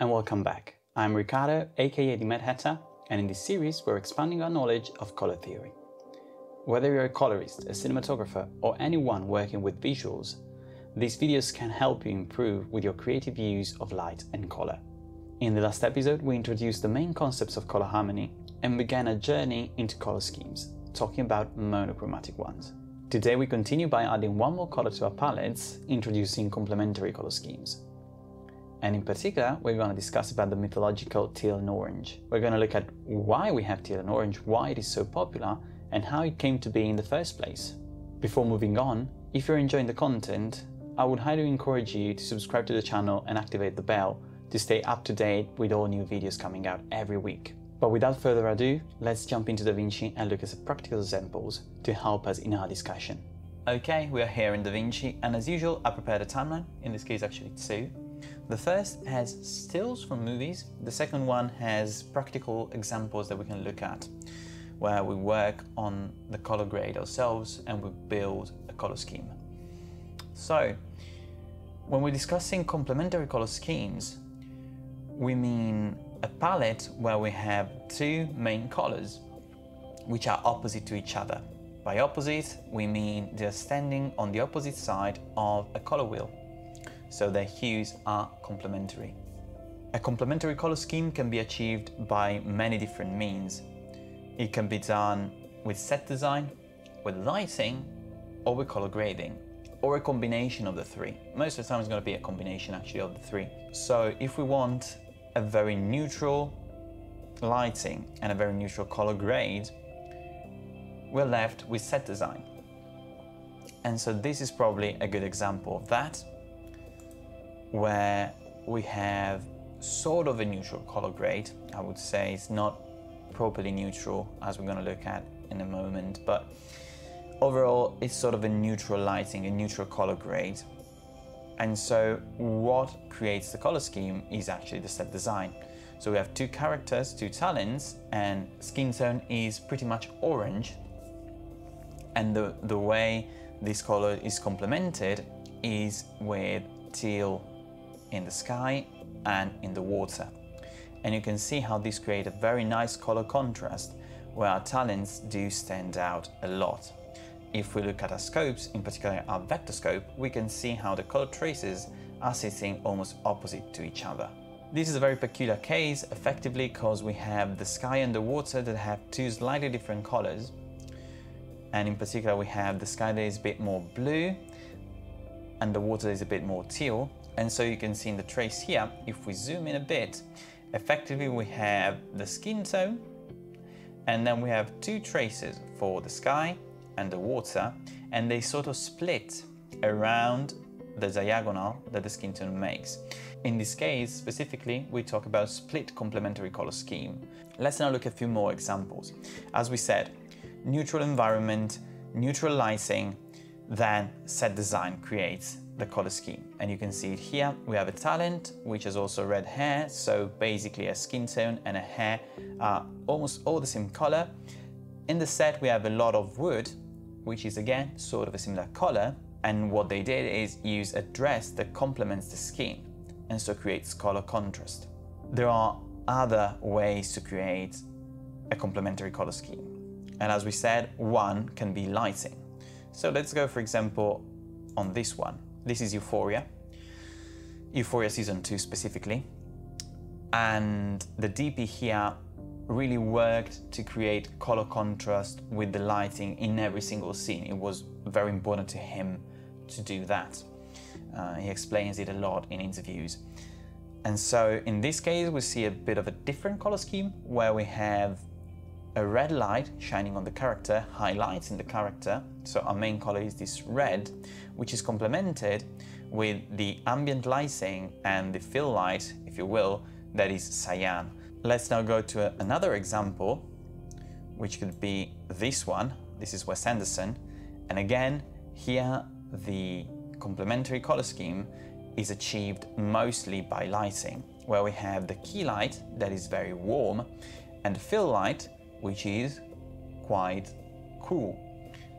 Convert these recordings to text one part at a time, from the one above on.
and welcome back. I'm Riccardo, aka the Mad Hatter, and in this series we're expanding our knowledge of color theory. Whether you're a colorist, a cinematographer, or anyone working with visuals, these videos can help you improve with your creative use of light and color. In the last episode, we introduced the main concepts of color harmony and began a journey into color schemes, talking about monochromatic ones. Today we continue by adding one more color to our palettes, introducing complementary color schemes. And in particular, we're going to discuss about the mythological teal and orange. We're going to look at why we have teal and orange, why it is so popular, and how it came to be in the first place. Before moving on, if you're enjoying the content, I would highly encourage you to subscribe to the channel and activate the bell to stay up to date with all new videos coming out every week. But without further ado, let's jump into DaVinci and look at some practical examples to help us in our discussion. Okay, we are here in DaVinci and as usual I prepared a timeline, in this case actually two. The first has stills from movies, the second one has practical examples that we can look at where we work on the color grade ourselves and we build a color scheme. So, when we're discussing complementary color schemes, we mean a palette where we have two main colors which are opposite to each other. By opposite, we mean they're standing on the opposite side of a color wheel, so their hues are complementary. A complementary color scheme can be achieved by many different means. It can be done with set design, with lighting, or with color grading, or a combination of the three. Most of the time it's going to be a combination actually of the three. So if we want a very neutral lighting and a very neutral color grade, we're left with set design. And so this is probably a good example of that, where we have sort of a neutral color grade. I would say it's not properly neutral as we're going to look at in a moment, but overall it's sort of a neutral lighting, a neutral color grade. And so what creates the color scheme is actually the set design. So we have two characters, two talents, and skin tone is pretty much orange. And the, the way this color is complemented is with teal in the sky and in the water and you can see how this creates a very nice color contrast where our talents do stand out a lot. If we look at our scopes, in particular our vector scope, we can see how the color traces are sitting almost opposite to each other. This is a very peculiar case, effectively because we have the sky and the water that have two slightly different colors. And in particular, we have the sky that is a bit more blue and the water is a bit more teal. And so you can see in the trace here, if we zoom in a bit, Effectively, we have the skin tone, and then we have two traces for the sky and the water, and they sort of split around the diagonal that the skin tone makes. In this case, specifically, we talk about split complementary color scheme. Let's now look at a few more examples. As we said, neutral environment, neutral lighting, then set design creates the color scheme. And you can see it here. We have a talent, which has also red hair. So basically a skin tone and a hair are almost all the same color. In the set, we have a lot of wood, which is again, sort of a similar color. And what they did is use a dress that complements the skin and so creates color contrast. There are other ways to create a complementary color scheme. And as we said, one can be lighting. So let's go, for example, on this one. This is Euphoria, Euphoria Season 2 specifically. And the DP here really worked to create color contrast with the lighting in every single scene. It was very important to him to do that. Uh, he explains it a lot in interviews. And so in this case, we see a bit of a different color scheme where we have a red light shining on the character, highlights in the character. So our main color is this red, which is complemented with the ambient lighting and the fill light, if you will, that is cyan. Let's now go to another example, which could be this one. This is Wes Anderson. And again, here the complementary color scheme is achieved mostly by lighting, where we have the key light that is very warm and the fill light which is quite cool.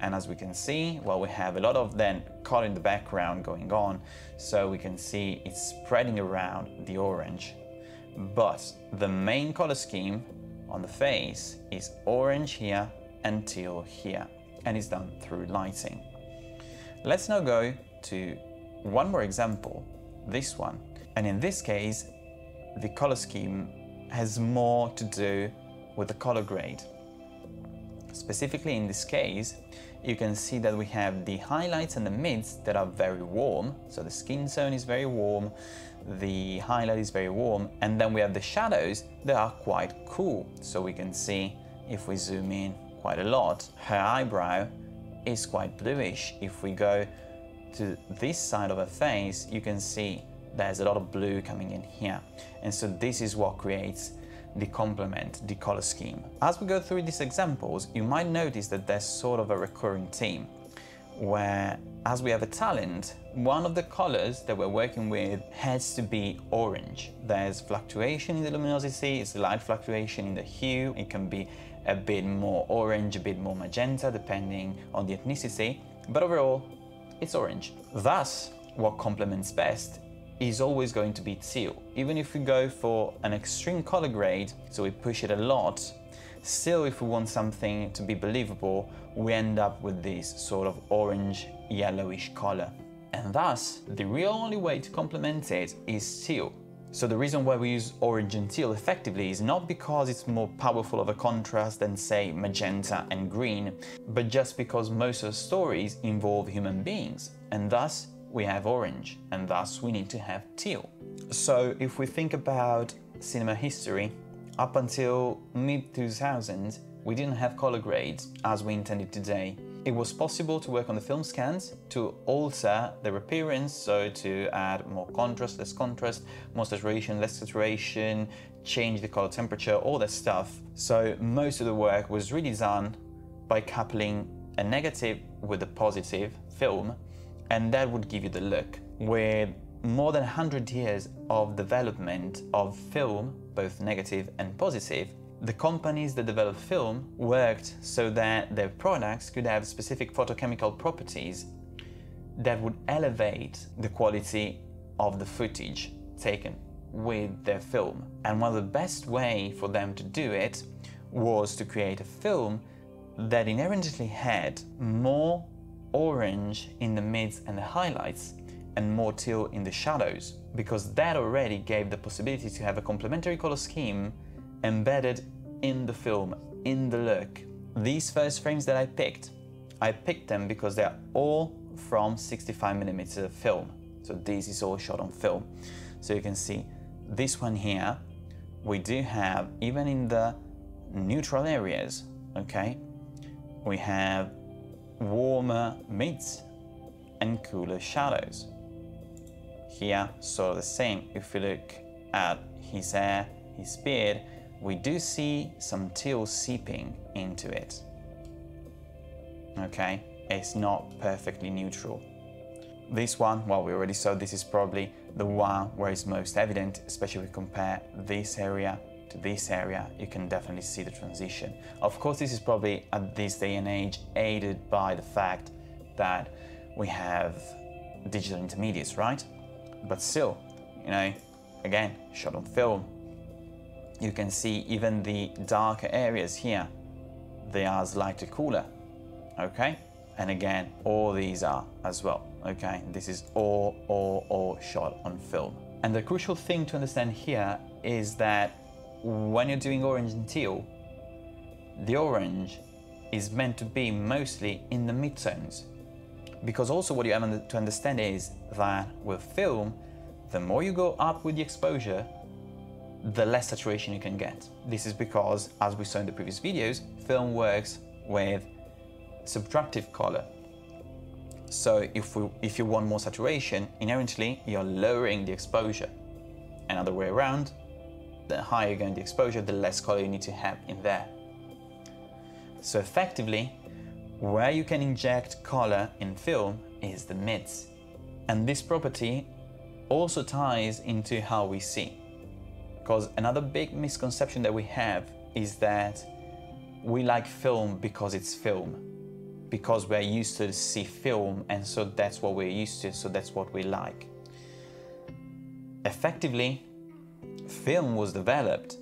And as we can see, well, we have a lot of then color in the background going on, so we can see it's spreading around the orange. But the main color scheme on the face is orange here and teal here, and it's done through lighting. Let's now go to one more example, this one. And in this case, the color scheme has more to do with the color grade. Specifically in this case, you can see that we have the highlights and the mids that are very warm. So the skin tone is very warm, the highlight is very warm, and then we have the shadows that are quite cool. So we can see if we zoom in quite a lot, her eyebrow is quite bluish. If we go to this side of her face, you can see there's a lot of blue coming in here. And so this is what creates the complement, the color scheme. As we go through these examples, you might notice that there's sort of a recurring theme where as we have a talent, one of the colors that we're working with has to be orange. There's fluctuation in the luminosity, it's light fluctuation in the hue. It can be a bit more orange, a bit more magenta, depending on the ethnicity. But overall, it's orange. Thus, what complements best is always going to be teal. Even if we go for an extreme color grade, so we push it a lot, still if we want something to be believable, we end up with this sort of orange yellowish color. And thus, the real only way to complement it is teal. So the reason why we use orange and teal effectively is not because it's more powerful of a contrast than say magenta and green, but just because most of the stories involve human beings, and thus we have orange, and thus we need to have teal. So if we think about cinema history, up until mid 2000s, we didn't have color grades as we intended today. It was possible to work on the film scans to alter their appearance, so to add more contrast, less contrast, more saturation, less saturation, change the color temperature, all that stuff. So most of the work was really done by coupling a negative with a positive film, and that would give you the look. With more than 100 years of development of film, both negative and positive, the companies that developed film worked so that their products could have specific photochemical properties that would elevate the quality of the footage taken with their film. And one of the best way for them to do it was to create a film that inherently had more orange in the mids and the highlights and more teal in the shadows because that already gave the possibility to have a complementary color scheme embedded in the film, in the look. These first frames that I picked, I picked them because they're all from 65mm film. So this is all shot on film. So you can see this one here, we do have, even in the neutral areas, okay, we have warmer mids and cooler shadows. Here, sort of the same. If we look at his hair, his beard, we do see some teal seeping into it. Okay, it's not perfectly neutral. This one, well, we already saw this is probably the one where it's most evident, especially if we compare this area to this area, you can definitely see the transition. Of course, this is probably at this day and age aided by the fact that we have digital intermediates, right? But still, you know, again, shot on film, you can see even the darker areas here, they are slightly cooler, okay? And again, all these are as well, okay? This is all, all, all shot on film. And the crucial thing to understand here is that when you're doing orange and teal, the orange is meant to be mostly in the midtones. Because also what you have to understand is that with film, the more you go up with the exposure, the less saturation you can get. This is because, as we saw in the previous videos, film works with subtractive color. So if, we, if you want more saturation, inherently you're lowering the exposure. Another way around, the higher going the exposure, the less color you need to have in there. So effectively, where you can inject color in film is the mids. And this property also ties into how we see. Because another big misconception that we have is that we like film because it's film, because we're used to see film, and so that's what we're used to, so that's what we like. Effectively, film was developed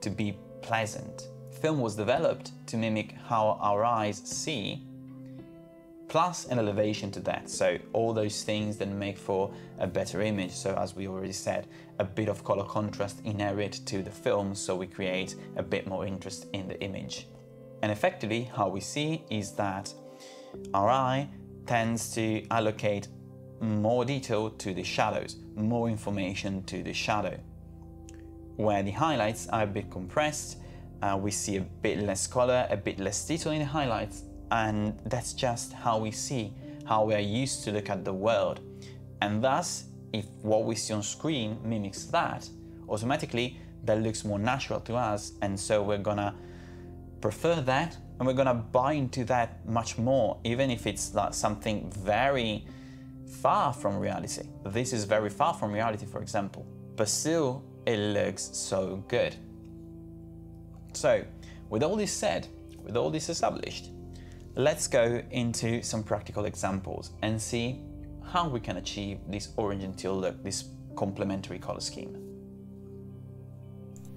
to be pleasant. Film was developed to mimic how our eyes see, plus an elevation to that. So all those things that make for a better image. So as we already said, a bit of color contrast inherent to the film so we create a bit more interest in the image. And effectively how we see is that our eye tends to allocate more detail to the shadows, more information to the shadow. Where the highlights are a bit compressed, uh, we see a bit less color, a bit less detail in the highlights, and that's just how we see, how we are used to look at the world. And thus, if what we see on screen mimics that, automatically that looks more natural to us, and so we're gonna prefer that and we're gonna buy into that much more, even if it's like something very far from reality. This is very far from reality, for example, but still it looks so good. So, with all this said, with all this established, let's go into some practical examples and see how we can achieve this orange and teal look, this complementary color scheme.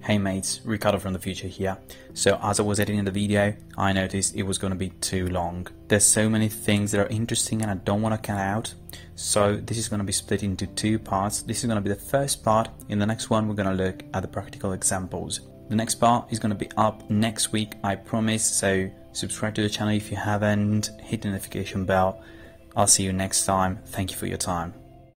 Hey mates, Riccardo from the future here. So as I was editing the video, I noticed it was going to be too long. There's so many things that are interesting and I don't want to cut out. So this is going to be split into two parts. This is going to be the first part. In the next one, we're going to look at the practical examples. The next part is going to be up next week, I promise. So subscribe to the channel if you haven't, hit the notification bell. I'll see you next time. Thank you for your time.